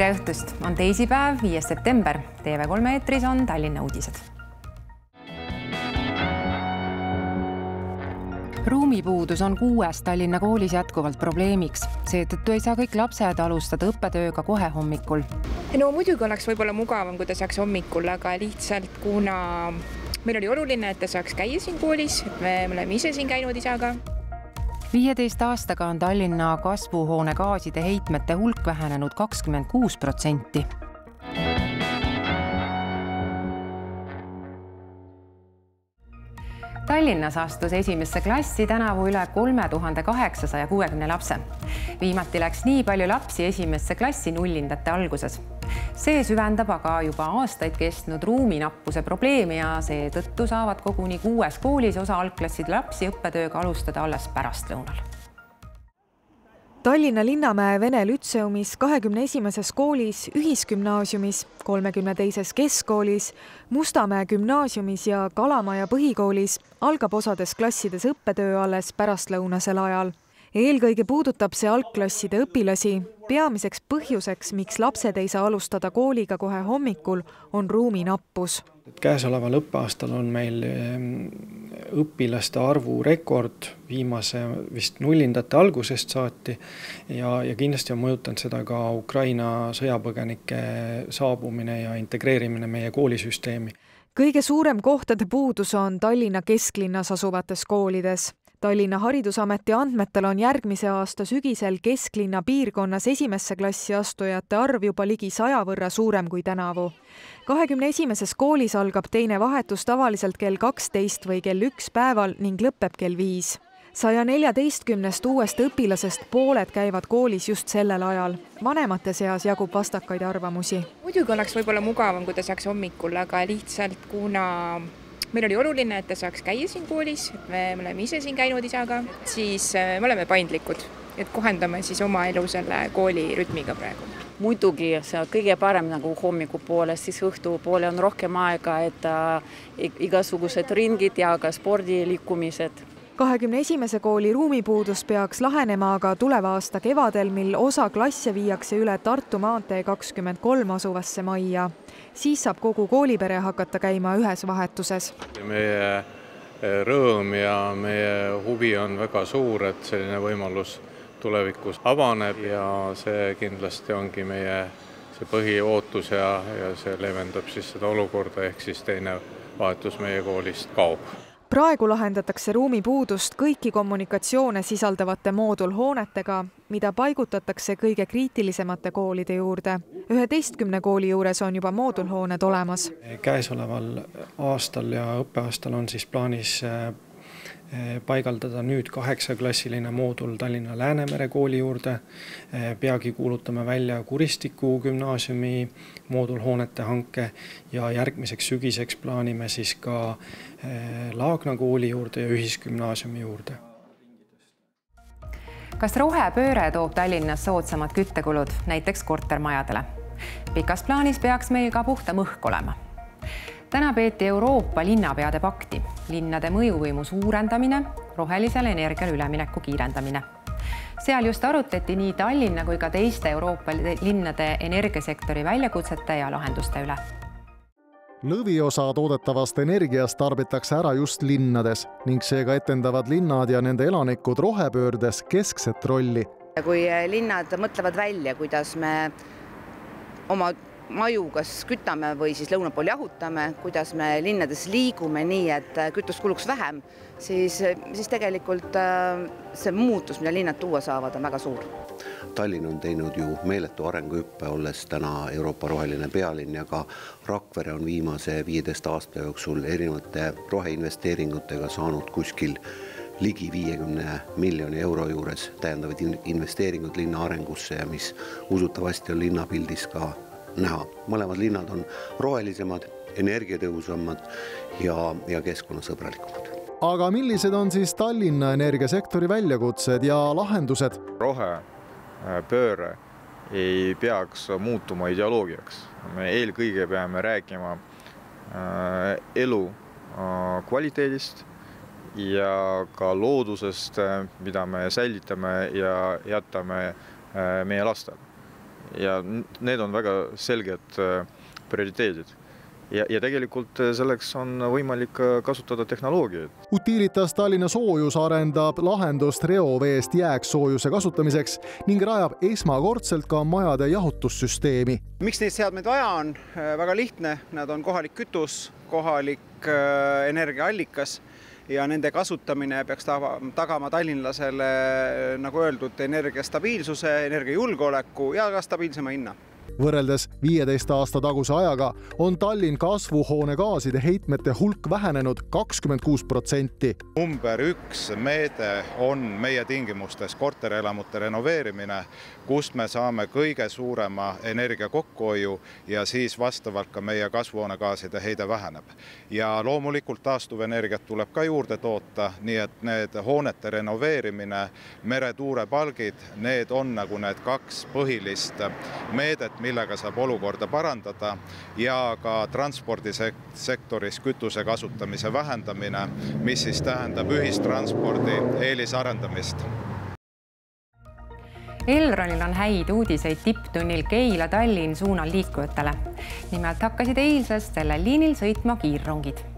tere õhtust, on teisipäev, viies september. TV3 eetris on Tallinna uudised. ruumipuudus on kuues Tallinna koolis jätkuvalt probleemiks, seetõttu ei saa kõik lapsed alustada õppetööga kohe hommikul. no muidugi oleks võib-olla mugavam, kui ta saaks hommikul, aga lihtsalt kuna meil oli oluline, et ta saaks käia siin koolis, me oleme ise siin käinud isaga viieteist aastaga on Tallinna kasvuhoonegaaside heitmete hulk vähenenud kakskümmend kuus protsenti. Tallinnas astus esimesse klassi tänavu üle kolme tuhande kaheksasaja kuuekümne lapse. viimati läks nii palju lapsi esimesse klassi nullindate alguses see süvendab aga juba aastaid kestnud ruuminappuse probleemi ja seetõttu saavad koguni kuues koolis osa algklasside lapsi õppetööga alustada alles pärastlõunal. Tallinna Linnamäe Vene Lütseumis, kahekümne esimeses koolis, ühisgümnaasiumis, kolmekümne teises keskkoolis, Mustamäe gümnaasiumis ja Kalamaja põhikoolis algab osades klassides õppetöö alles pärastlõunasel ajal eelkõige puudutab see algklasside õpilasi. peamiseks põhjuseks, miks lapsed ei saa alustada kooliga kohe hommikul, on ruuminappus. käesoleval õppeaastal on meil ehm, õpilaste arvu rekord viimase vist nullindate algusest saati ja, ja kindlasti on mõjutanud seda ka Ukraina sõjapõgenike saabumine ja integreerimine meie koolisüsteemi kõige suurem kohtade puudus on Tallinna kesklinnas asuvates koolides Tallinna Haridusameti andmetel on järgmise aasta sügisel kesklinna piirkonnas esimesse klassi astujate arv juba ligi saja võrra suurem kui tänavu. kahekümne esimeses koolis algab teine vahetus tavaliselt kell kaksteist või kell üks päeval ning lõpeb kell viis saja neljateistkümnest uuest õpilasest pooled käivad koolis just sellel ajal. vanemate seas jagub vastakaid arvamusi. muidugi oleks võib-olla mugavam, kui ta saaks hommikul, aga lihtsalt kuna meil oli oluline, et ta saaks käia siin koolis, me oleme ise siin käinud isaga, siis äh, me oleme paindlikud, et kohendame siis oma elu selle kooli rütmiga praegu. Muidugi see kõige parem nagu hommikupoole, siis õhtupoole on rohkem aega, et igasugused ringid ja ka spordiliikumised kahekümne esimese kooli ruumipuudus peaks lahenema aga tuleva aasta kevadel, mil osa klasse viiakse üle Tartu maantee kakskümmend kolm asuvasse majja. Siis saab kogu koolipere hakata käima ühes vahetuses. meie eh, rõõm ja meie huvi on väga suur, et selline võimalus tulevikus avaneb ja see kindlasti ongi meie see põhiootus ja, ja see leevendab siis seda olukorda, ehk siis teine vahetus meie koolist kaob praegu lahendatakse ruumipuudust kõiki kommunikatsioone sisaldavate moodulhoonetega, mida paigutatakse kõige kriitilisemate koolide juurde. üheteistkümne kooli juures on juba moodulhooned olemas. käesoleval aastal ja õppeaastal on siis plaanis äh, paigaldada nüüd kaheksaklassiline moodul Tallinna Läänemere kooli juurde. Eh, peagi kuulutame välja Kuristiku gümnaasiumi moodulhoonete hanke ja järgmiseks sügiseks plaanime siis ka eh, Laagna kooli juurde ja ühisgümnaasiumi juurde. kas rohepööre toob Tallinnas soodsamad küttekulud näiteks kortermajadele? pikas plaanis peaks meil ka puhtam õhk olema täna peeti Euroopa linnapeade pakti, linnade mõjuvõimu suurendamine, rohelisele energiale ülemineku kiirendamine. seal just arutleti nii Tallinna kui ka teiste Euroopa linnade energiasektori väljakutsete ja lahenduste üle lõviosa toodetavast energiast tarbitakse ära just linnades ning seega etendavad linnad ja nende elanikud rohepöördes keskset rolli. kui linnad mõtlevad välja, kuidas me oma maju kas kütame või siis lõuna pool jahutame, kuidas me linnades liigume nii, et kütust kuluks vähem, siis, siis tegelikult äh, see muutus, mida linnad tuua saavad, on väga suur. Tallinn on teinud ju meeletu arenguhüppe, olles täna Euroopa roheline pealinn ja ka Rakvere on viimase viieteist aasta jooksul erinevate roheinvesteeringutega saanud kuskil ligi viiekümne miljoni euro juures täiendavaid investeeringuid linna arengusse ja mis usutavasti on linnapildis ka näha. mõlemad linnad on rohelisemad, energiatõhusamad ja, ja keskkonnasõbralikumad aga millised on siis Tallinna energiasektori väljakutsed ja lahendused? rohepööre ei peaks muutuma ideoloogiaks. me eelkõige peame rääkima äh, elu äh, kvaliteedist ja ka loodusest, äh, mida me säilitame ja jätame meie lastele ja need on väga selged prioriteedid ja, ja tegelikult selleks on võimalik kasutada tehnoloogiaid. Utilitas Tallinna Soojus arendab lahendust reoveest jääksoojuse kasutamiseks ning rajab esmakordselt ka majade jahutussüsteemi. miks neid seadmeid vaja on? väga lihtne, nad on kohalik kütus, kohalik äh, energiaallikas ja nende kasutamine peaks tagama tallinlasele, nagu öeldud, energia stabiilsuse, energiajulgeoleku ja ka stabiilsema hinna võrreldes viieteist aasta taguse ajaga on Tallinn kasvuhoonegaaside heitmete hulk vähenenud kakskümmend kuus protsenti. number üks meede on meie tingimustes korterelamute renoveerimine, kust me saame kõige suurema energia kokkuhoiu ja siis vastavalt ka meie kasvuhoonegaaside heide väheneb. ja loomulikult taastuvenergiat tuleb ka juurde toota, nii et need hoonete renoveerimine, meretuulepalgid, need on nagu need kaks põhilist meedet, millega saab olukorda parandada ja ka transpordisektoris kütuse kasutamise vähendamine, mis siis tähendab ühistranspordi eelisarendamist. Elronil on häid uudiseid tipptunnil Keila-Tallinn suunal liikujatele. nimelt hakkasid eilsest sellel liinil sõitma kiirrongid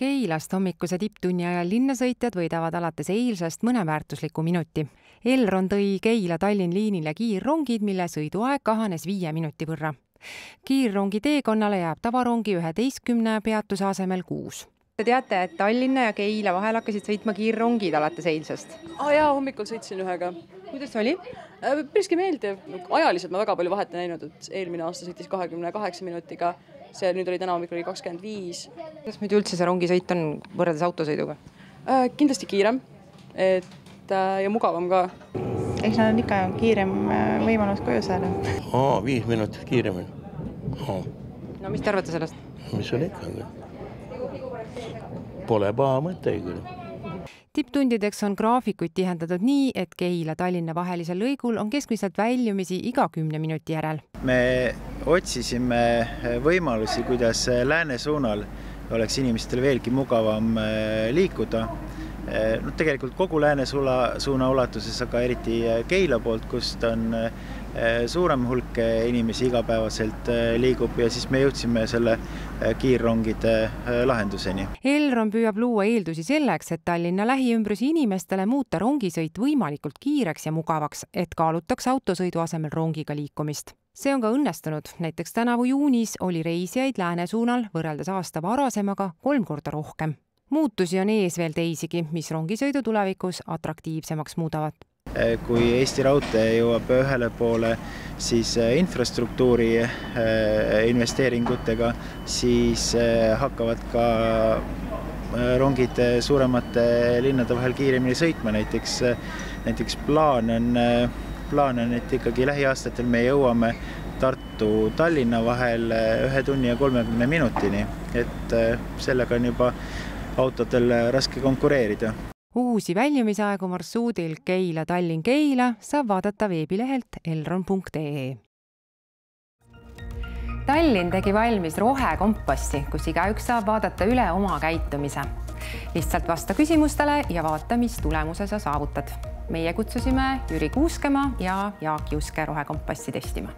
Keilast hommikuse tipptunni ajal linnasõitjad võidavad alates eilsest mõne väärtusliku minuti. Elron tõi Keila-Tallinn liinile kiirrongid, mille sõiduaeg kahanes viie minuti võrra. kiirrongi teekonnale jääb tavarongi üheteistkümne peatuse asemel kuus. Te teate, et Tallinna ja Keila vahel hakkasid sõitma kiirrongid alates eilsest? aa ah, jaa, hommikul sõitsin ühega. kuidas oli? Äh, päriski meeldiv, ajaliselt ma väga palju vahet ei näinud, et eelmine aasta sõitis kahekümne kaheksa minutiga see nüüd oli täna hommikul oli kakskümmend viis. Kuidas muidu üldse see rongisõit on võrreldes autosõiduga äh,? kindlasti kiirem, et äh, ja mugavam ka. eks nad on ikka kiirem äh, võimalus koju saada. aa, viis minutit kiiremini. no mis te arvate sellest? mis seal ikka, pole paha mõte küll tipptundideks on graafikuid tihendatud nii, et Keila-Tallinna vahelisel lõigul on keskmiselt väljumisi iga kümne minuti järel. me otsisime võimalusi, kuidas lääne suunal oleks inimestel veelgi mugavam äh, liikuda. noh, tegelikult kogu lääne suuna, ulatuses, aga eriti Keila poolt, kust on Eh, suurem hulk eh, inimesi igapäevaselt eh, liigub ja siis me jõudsime selle kiirrongide lahenduseni. Elron püüab luua eeldusi selleks, et Tallinna lähiümbruse inimestele muuta rongisõit võimalikult kiireks ja mugavaks, et kaalutakse autosõidu asemel rongiga liikumist see on ka õnnestunud, näiteks tänavu juunis oli reisijaid lääne suunal võrreldes aasta varasemaga kolm korda rohkem. muutusi on ees veel teisigi, mis rongisõidu tulevikus atraktiivsemaks muudavad. Eh, kui Eesti Raudtee jõuab ühele poole siis eh, infrastruktuuri eh, investeeringutega, siis hakkavad ka rongid suuremate linnade vahel kiiremini sõitma, näiteks, näiteks plaan on, plaan on, et ikkagi lähiaastatel me jõuame Tartu-Tallinna vahel ühe tunni ja kolmekümne minutini, et sellega on juba autodel raske konkureerida uusi väljumisaegu marsruudil Keila-Tallinn-Keila saab vaadata veebilehelt elron.ee. Tallinn tegi valmis rohekompassi, kus igaüks saab vaadata üle oma käitumise. lihtsalt vasta küsimustele ja vaata, mis tulemuse sa saavutad. Meie kutsusime Jüri Kuuskemaa ja Jaak Juske rohekompassi testima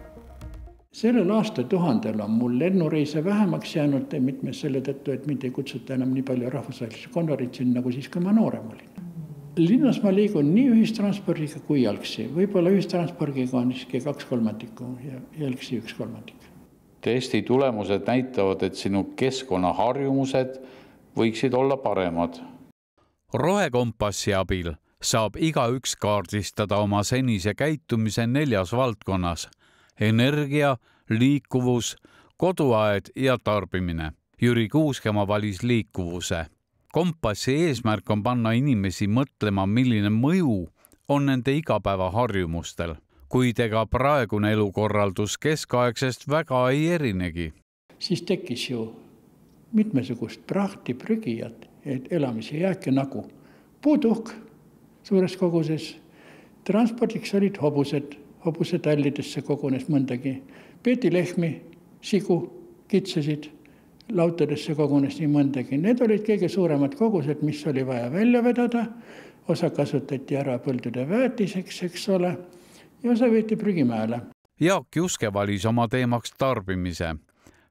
sellel aastatuhandel on mul lennureise vähemaks jäänud mitmes selle tõttu, et mind ei kutsuta enam nii palju rahvusvahelisse konverentsi nagu siis, kui ma noorem olin. linnas ma liigun nii ühistranspordiga kui jalgsi, võib-olla ühistranspordiga on isegi kaks kolmandikku ja jalgsi üks kolmandik. testi tulemused näitavad, et sinu keskkonnaharjumused võiksid olla paremad. rohekompassi abil saab igaüks kaardistada oma senise käitumise neljas valdkonnas energia, liikuvus, koduaed ja tarbimine. Jüri Kuuskemaa valis liikuvuse. kompassi eesmärk on panna inimesi mõtlema, milline mõju on nende igapäevaharjumustel, kuid ega praegune elukorraldus keskaegsest väga ei erinegi. siis tekkis ju mitmesugust prahti, prügijat, elamise jääke nagu puuduhk suures koguses, transpordiks olid hobused hobusetallidesse kogunes mõndagi, peeti lehmi, sigu, kitsesid, lautadesse kogunes nii mõndagi, need olid kõige suuremad kogused, mis oli vaja välja vedada. osa kasutati ära põldude väetiseks, eks ole. ja see võeti prügimäele. Jaak Juske valis oma teemaks tarbimise.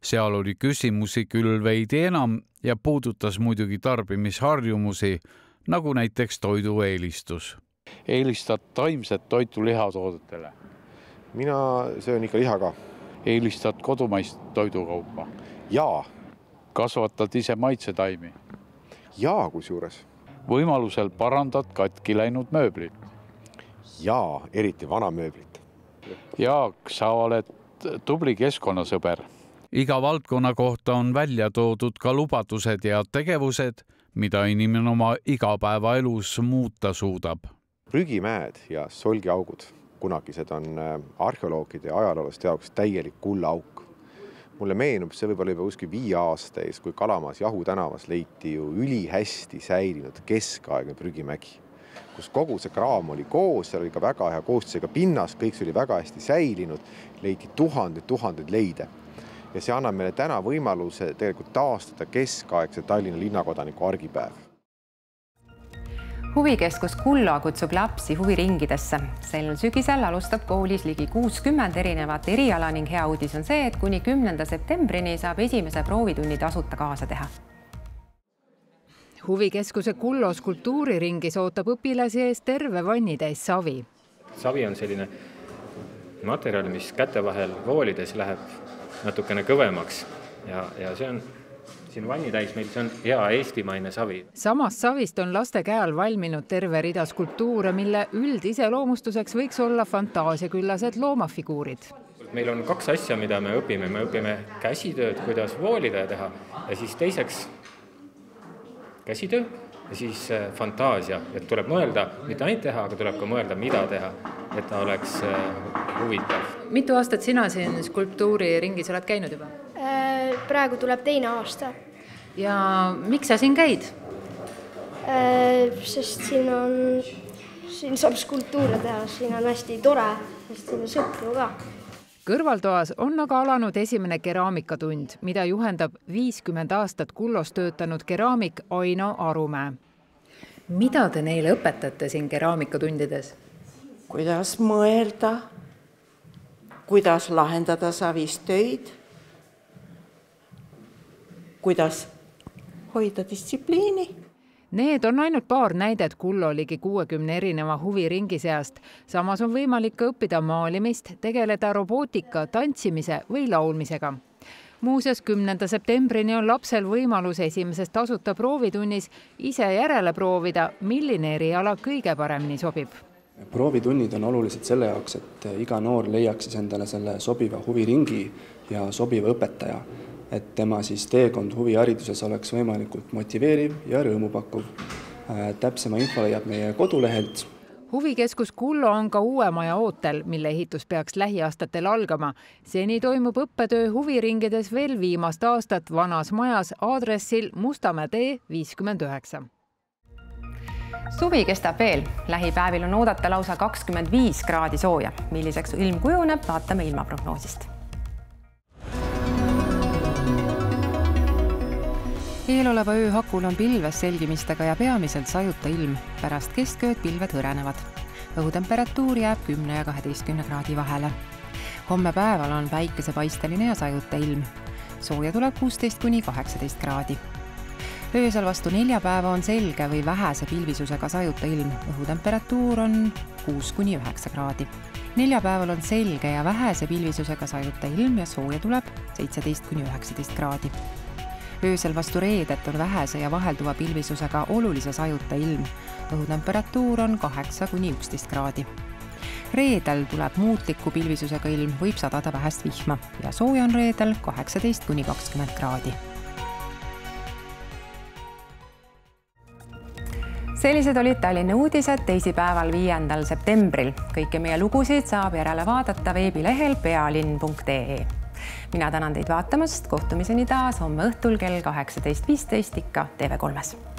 seal oli küsimusi küll veidi enam ja puudutas muidugi tarbimisharjumusi, nagu näiteks toidu eelistus. eelistad taimset toitu lihatoodetele? mina söön ikka liha ka. eelistad kodumaist toidukaupa? jaa. kasvatad ise maitsetaimi? jaa, kusjuures. võimalusel parandad katki läinud mööblit? jaa, eriti vana mööblit. Jaak, sa oled tubli keskkonnasõber. iga valdkonna kohta on välja toodud ka lubadused ja tegevused, mida inimene oma igapäevaelus muuta suudab. prügimäed ja solgiaugud, kunagised on äh, arheoloogide ja ajaloolaste jaoks täielik kullaauk. mulle meenub see võib-olla juba kuskil viie aasta ees, kui Kalamaas Jahu tänavas leiti ju ülihästi säilinud keskaegne prügimägi kus kogu see kraam oli koos, seal oli ka väga hea koostisega pinnas, kõik see oli väga hästi säilinud, leiti tuhandeid-tuhandeid leide. Ja see annab meile täna võimaluse tegelikult taastada keskaegse Tallinna linnakodaniku argipäev huvikeskus Kullo kutsub lapsi huviringidesse. sel sügisel alustab koolis ligi kuuskümmend erinevat eriala ning hea uudis on see, et kuni kümnenda septembrini saab esimese proovitunni tasuta kaasa teha huvikeskuse Kullos kultuuriringis ootab õpilasi ees terve vannitäis savi. savi on selline materjal, mis käte vahel voolides läheb natukene kõvemaks. Ja, ja see on siin vannitäis meil, see on hea eestimaine savi. samast savist on laste käe all valminud terve rida skulptuure, mille üldiseloomustuseks võiks olla fantaasiaküllased loomafiguurid. Meil on kaks asja, mida me õpime, me õpime käsitööd, kuidas voolida ja teha. Ja siis teiseks käsitöö ja siis äh, fantaasia, et tuleb mõelda, mitte ainult teha, aga tuleb ka mõelda, mida teha, et ta oleks äh, huvitav. mitu aastat sina siin skulptuuriringis oled käinud juba? Äh, praegu tuleb teine aasta. ja miks sa siin käid? sest siin on, siin saab skulptuure teha, siin on hästi tore, sest siin on sõpru ka kõrvaltoas on aga alanud esimene keraamikatund, mida juhendab viiskümmend aastat Kullos töötanud keraamik Aino Arumäe. mida te neile õpetate siin keraamikatundides? Kuidas mõelda, kuidas lahendada savist töid, kuidas hoida distsipliini Need on ainult paar näidet Kullo ligi kuuekümne erineva huviringi seast. samas on võimalik ka õppida maalimist, tegeleda robootika, tantsimise või laulmisega. muuseas, kümnenda septembrini on lapsel võimalus esimeses tasuta proovitunnis ise järele proovida, milline eriala kõige paremini sobib proovitunnid on olulised selle jaoks, et iga noor leiaks siis endale selle sobiva huviringi ja sobiva õpetaja et tema siis teekond huvihariduses oleks võimalikult motiveeriv ja rõõmupakkuv. Äh, täpsema info leiab meie kodulehelt huvikeskus Kullo on ka uue maja ootel, mille ehitus peaks lähiaastatel algama. seni toimub õppetöö huviringides veel viimast aastat vanas majas aadressil Mustamäe tee viiskümmend üheksa. Suvi kestab veel, lähipäevil on oodata lausa kakskümmend viis kraadi sooja. milliseks ilm kujuneb, vaatame ilmaprognoosist eeloleva öö hakul on pilves selgimistega ja peamiselt sajuta ilm. pärast keskööd pilved hõrenevad. õhutemperatuur jääb kümne ja kaheteistkümne kraadi vahele. homme päeval on päikesepaisteline ja sajuta ilm. sooja tuleb kuusteist kuni kaheksateist kraadi. Öösel vastu neljapäeva on selge või vähese pilvisusega sajuta ilm. õhutemperatuur on kuus kuni üheksa kraadi neljapäeval on selge ja vähese pilvisusega sajuta ilm ja sooja tuleb seitseteist kuni üheksateist kraadi öösel vastu reedet on vähese ja vahelduva pilvisusega olulise sajuta ilm. õhutemperatuur on kaheksa kuni üksteist kraadi. reedel tuleb muutliku pilvisusega ilm, võib sadada vähest vihma ja sooja on reedel kaheksateist kuni kakskümmend kraadi sellised olid Tallinna uudised teisipäeval, viiendal septembril. kõiki meie lugusid saab järele vaadata veebilehel pealinn.ee mina tänan teid vaatamast, kohtumiseni taas homme õhtul kell kaheksateist viisteist ikka TV3-s